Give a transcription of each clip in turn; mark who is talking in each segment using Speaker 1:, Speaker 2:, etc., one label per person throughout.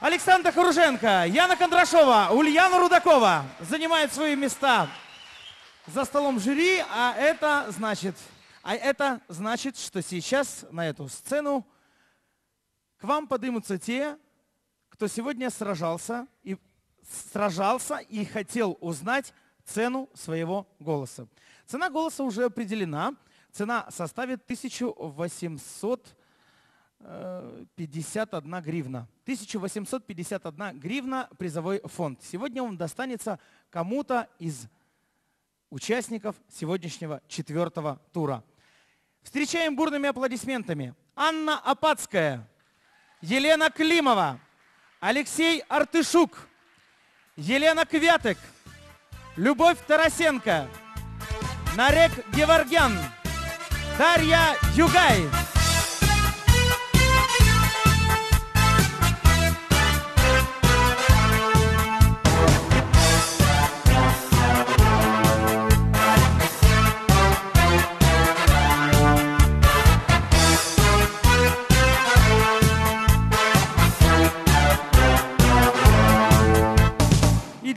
Speaker 1: Александр Хоруженко, Яна Кондрашова, Ульяна Рудакова занимают свои места за столом жюри, а это значит, а это значит, что сейчас на эту сцену к вам поднимутся те, кто сегодня сражался и сражался и хотел узнать цену своего голоса. Цена голоса уже определена. Цена составит 1851 гривна. 1851 гривна призовой фонд. Сегодня он достанется кому-то из участников сегодняшнего четвертого тура. Встречаем бурными аплодисментами Анна Апатская, Елена Климова, Алексей Артышук, Елена Квятек, Любовь Тарасенко, Нарек Геворгян, Дарья Югай.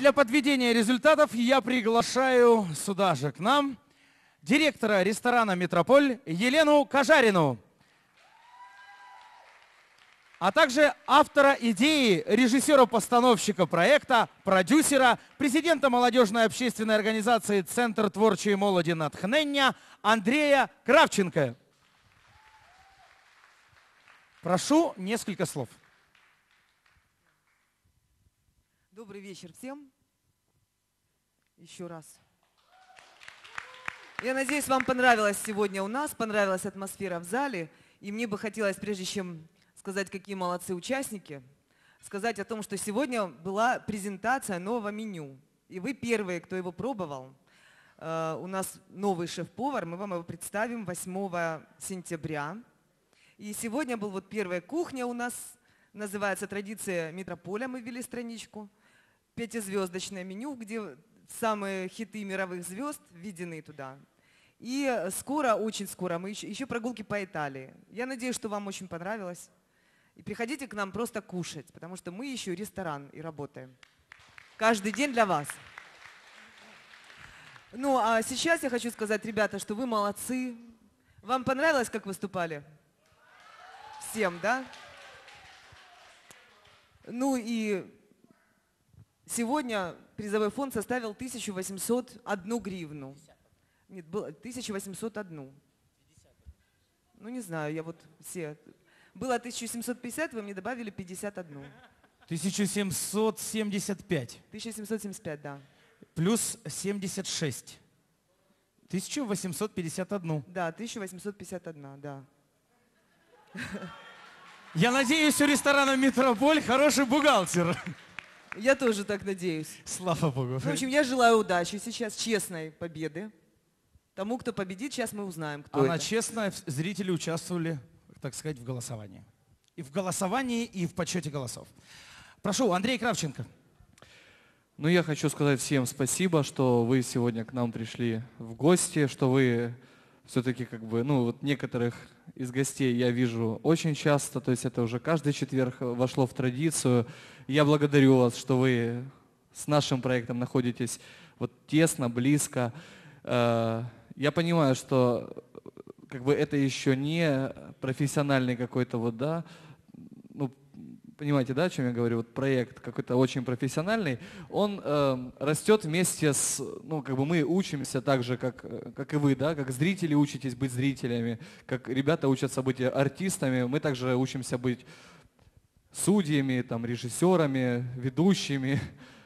Speaker 1: Для подведения результатов я приглашаю сюда же к нам директора ресторана «Метрополь» Елену Кажарину, а также автора идеи, режиссера-постановщика проекта, продюсера, президента молодежной общественной организации «Центр творчей молоді натхнення» Андрея Кравченко. Прошу несколько слов.
Speaker 2: Добрый вечер всем. Еще раз. Я надеюсь, вам понравилось сегодня у нас, понравилась атмосфера в зале. И мне бы хотелось, прежде чем сказать, какие молодцы участники, сказать о том, что сегодня была презентация нового меню. И вы первые, кто его пробовал. Э, У нас новый шеф-повар, мы вам его представим 8 сентября. И сегодня был вот первая кухня у нас, называется «Традиция метрополя», мы ввели страничку. Пятизвездочное меню, где самые хиты мировых звезд введены туда. И скоро, очень скоро, мы еще, еще прогулки по Италии. Я надеюсь, что вам очень понравилось. И приходите к нам просто кушать, потому что мы еще ресторан и работаем. Каждый день для вас. Ну, а сейчас я хочу сказать, ребята, что вы молодцы. Вам понравилось, как выступали? Всем, да? Ну и сегодня призовой фонд составил 1801 гривну. Нет, было 1801. Ну не знаю, я вот все. Было 1750, вы мне добавили 51.
Speaker 1: 1775
Speaker 2: 1775, да.
Speaker 1: плюс 76. 1851.
Speaker 2: Да, 1851, да.
Speaker 1: Я надеюсь, у ресторана «Метрополь» хороший бухгалтер.
Speaker 2: Я тоже так надеюсь.
Speaker 1: Слава Богу.
Speaker 2: В общем, я желаю удачи сейчас, честной победы. Тому, кто победит, сейчас мы узнаем, кто
Speaker 1: Она
Speaker 2: это.
Speaker 1: честно, зрители участвовали, так сказать, в голосовании. И в голосовании, и в подсчете голосов. Прошу, Андрей Кравченко.
Speaker 3: Ну, я хочу сказать всем спасибо, что вы сегодня к нам пришли в гости, что вы все-таки как бы, ну, вот некоторых из гостей я вижу очень часто, то есть это уже каждый четверг вошло в традицию. Я благодарю вас, что вы с нашим проектом находитесь вот тесно, близко. Э, Я понимаю, что как бы это еще не профессиональный какой-то вот, да, понимаете, да, о чем я говорю, вот проект какой-то очень профессиональный, он э, растет вместе с, ну, как бы мы учимся так же, как, э, как и вы, да, как зрители учитесь быть зрителями, как ребята учатся быть артистами, мы также учимся быть судьями, там, режиссерами, ведущими,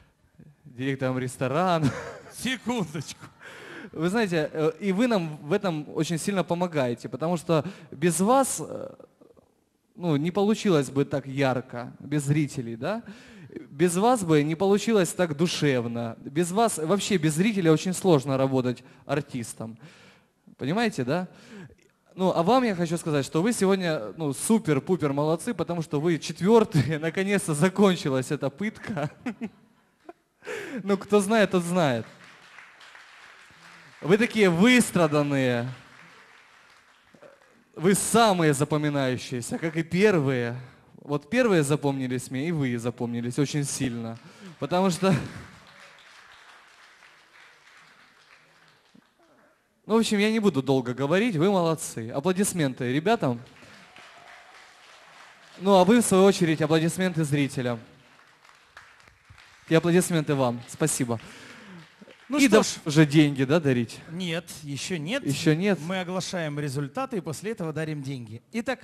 Speaker 3: директором ресторана.
Speaker 1: Секундочку.
Speaker 3: Вы знаете, э, и вы нам в этом очень сильно помогаете, потому что без вас э, ну, не получилось бы так ярко, без зрителей, да? Без вас бы не получилось так душевно. Без вас, вообще без зрителя очень сложно работать артистом. Понимаете, да? Ну, а вам я хочу сказать, что вы сегодня ну, супер-пупер молодцы, потому что вы четвертые, наконец-то закончилась эта пытка. Ну, кто знает, тот знает. Вы такие выстраданные. Вы самые запоминающиеся, как и первые. Вот первые запомнились мне, и вы запомнились очень сильно. Потому что... Ну, в общем, я не буду долго говорить, вы молодцы. Аплодисменты ребятам. Ну, а вы, в свою очередь, аплодисменты зрителям. И аплодисменты вам. Спасибо.
Speaker 1: Ну
Speaker 3: и
Speaker 1: что
Speaker 3: да-
Speaker 1: ж.
Speaker 3: уже деньги, да, дарить?
Speaker 1: Нет, еще нет.
Speaker 3: Еще нет.
Speaker 1: Мы оглашаем результаты и после этого дарим деньги. Итак,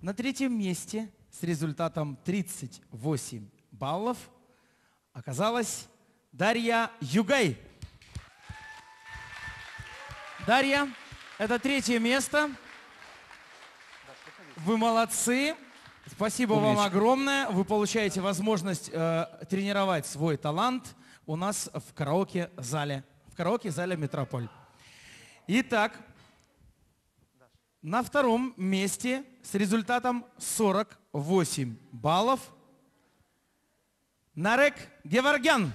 Speaker 1: на третьем месте с результатом 38 баллов оказалась Дарья Югай. Дарья, это третье место. Вы молодцы. Спасибо вам
Speaker 3: Умничка.
Speaker 1: огромное. Вы получаете возможность э, тренировать свой талант у нас в караоке-зале. В караоке-зале «Метрополь». Итак, на втором месте с результатом 48 баллов Нарек Геворгян.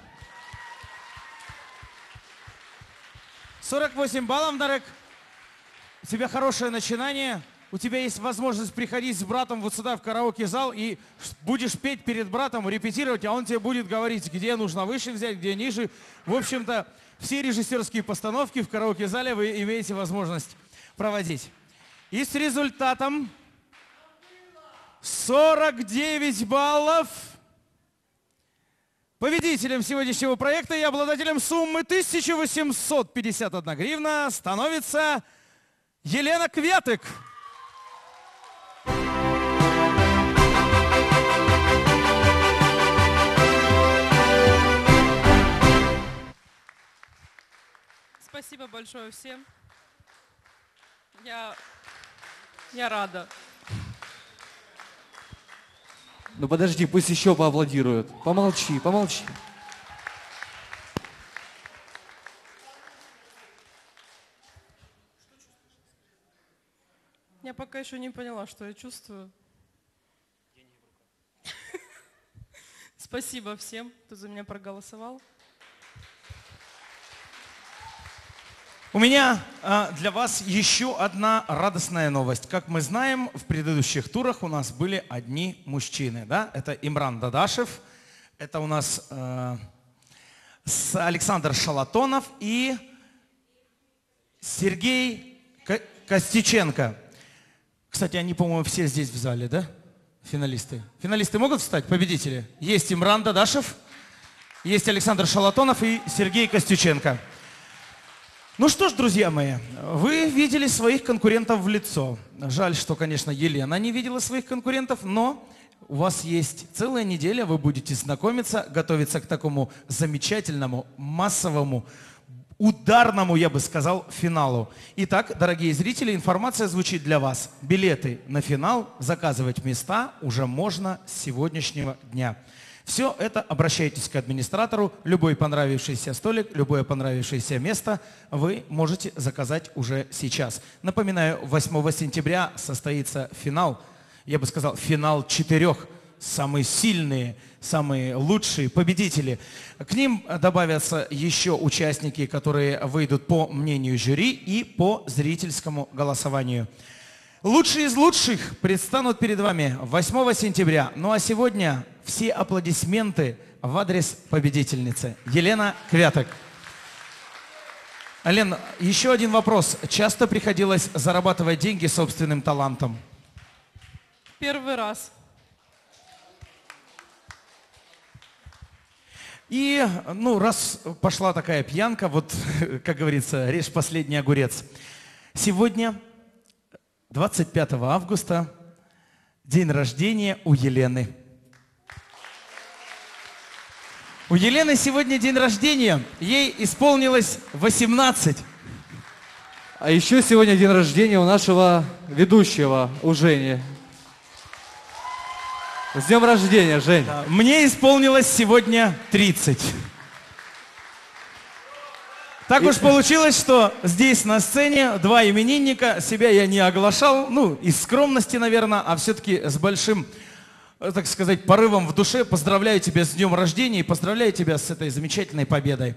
Speaker 1: 48 баллов, Нарек. У тебя хорошее начинание. У тебя есть возможность приходить с братом вот сюда в караоке-зал и будешь петь перед братом, репетировать, а он тебе будет говорить, где нужно выше взять, где ниже. В общем-то, все режиссерские постановки в караоке-зале вы имеете возможность проводить. И с результатом 49 баллов победителем сегодняшнего проекта и обладателем суммы 1851 гривна становится Елена Квятык.
Speaker 4: Спасибо большое всем. Я, я рада.
Speaker 3: Ну подожди, пусть еще поаплодируют. Помолчи, помолчи.
Speaker 4: Я пока еще не поняла, что я чувствую. Спасибо всем, кто за меня проголосовал.
Speaker 1: У меня а, для вас еще одна радостная новость. Как мы знаем, в предыдущих турах у нас были одни мужчины. Да? Это Имран Дадашев, это у нас э, Александр Шалатонов и Сергей Ко- Костюченко. Кстати, они, по-моему, все здесь в зале, да? Финалисты. Финалисты могут встать, победители? Есть Имран Дадашев, есть Александр Шалатонов и Сергей Костюченко. Ну что ж, друзья мои, вы видели своих конкурентов в лицо. Жаль, что, конечно, Елена не видела своих конкурентов, но у вас есть целая неделя, вы будете знакомиться, готовиться к такому замечательному, массовому, ударному, я бы сказал, финалу. Итак, дорогие зрители, информация звучит для вас. Билеты на финал, заказывать места уже можно с сегодняшнего дня. Все это обращайтесь к администратору. Любой понравившийся столик, любое понравившееся место вы можете заказать уже сейчас. Напоминаю, 8 сентября состоится финал. Я бы сказал, финал четырех. Самые сильные, самые лучшие победители. К ним добавятся еще участники, которые выйдут по мнению жюри и по зрительскому голосованию. Лучшие из лучших предстанут перед вами 8 сентября. Ну а сегодня все аплодисменты в адрес победительницы. Елена Квяток. Лен, еще один вопрос. Часто приходилось зарабатывать деньги собственным талантом?
Speaker 4: Первый раз.
Speaker 1: И, ну, раз пошла такая пьянка, вот, как говорится, режь последний огурец. Сегодня, 25 августа, день рождения у Елены. У Елены сегодня день рождения. Ей исполнилось 18.
Speaker 3: А еще сегодня день рождения у нашего ведущего, у Жени. С днем рождения, Жень.
Speaker 1: Мне исполнилось сегодня 30. Так уж получилось, что здесь на сцене два именинника. Себя я не оглашал, ну, из скромности, наверное, а все-таки с большим, так сказать, порывом в душе. Поздравляю тебя с днем рождения и поздравляю тебя с этой замечательной победой.